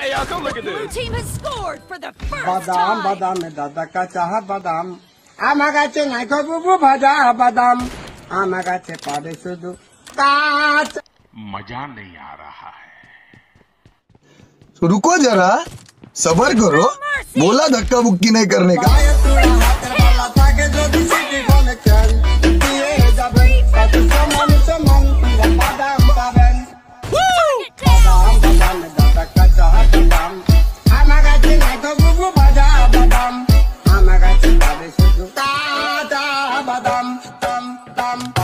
Hey, y'all, come look at this. Blue team has scored for the first badam, time. Badam, badam, dada ka chaha badam. Amagache naiko bubu bada badam. Amagache pade sudu. Kaat. मज़ा नहीं आ रहा है तो रुको जरा सबर करो बोला धक्का बुक्की नहीं करने का from.